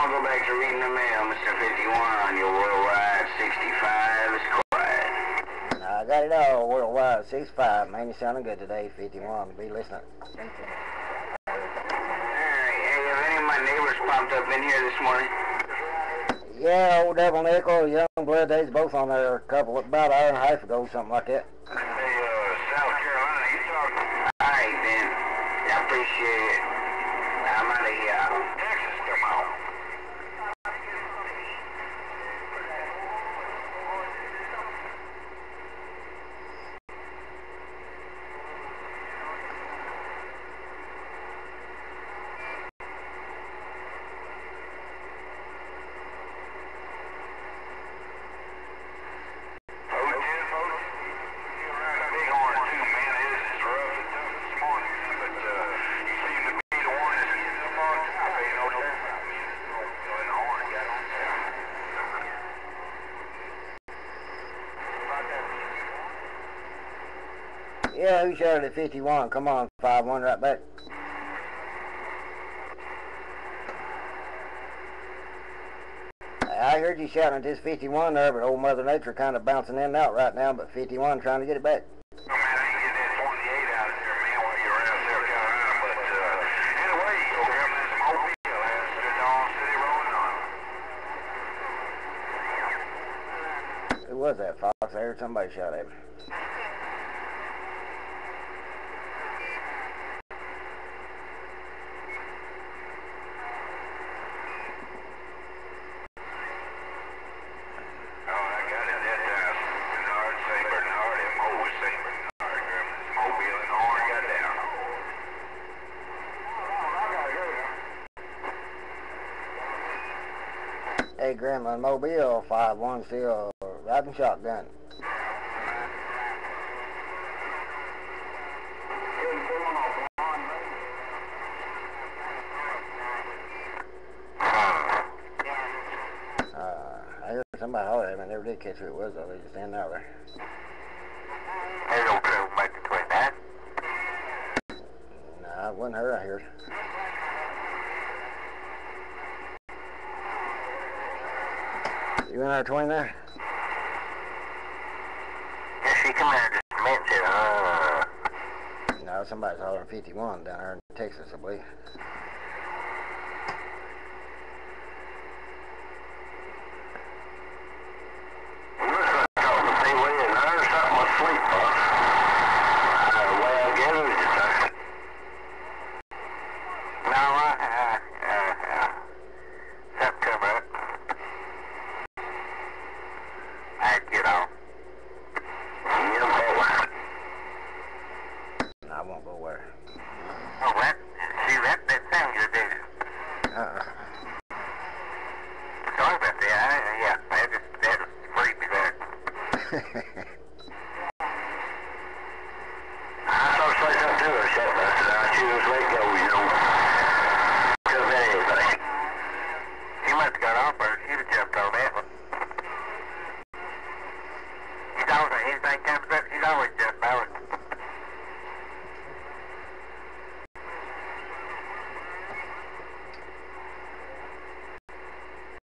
gonna go back to reading the mail, Mr. 51. on Your worldwide 65 is quiet. I got it all. Worldwide 65. Man, you sounding good today. 51. Be listening. Thank you. Alright, hey, have any of my neighbors popped up in here this morning? Yeah, old Devil Nickel, Young Blood, they's both on there a couple, about an hour and a half ago, something like that. Hey, uh, South Carolina, you talking? Alright, then. I appreciate it. I'm out of here. Yeah, who shouted at 51? Come on, 5-1 right back. I heard you shouting at this 51 there, but old Mother Nature kind of bouncing in and out right now, but 51 trying to get it back. Who was that, Fox? I heard somebody shout at me. Gremlin Mobile, 5-1 still riding shotgun. Uh, I heard somebody holler at me. I never did catch who it was, though. They just standing out there. Nah, it wasn't her, I heard. You in our 20 there? No, somebody's hollering 51 down there in Texas, I believe. I won't go where. Uh-uh. Sorry about that. I, yeah, that just that was freaked me there. I saw say something to her, said I said, I she was let go, you know. Could have been anything. He must have got off her. She'd have jumped on that one. He's always, anything comes up,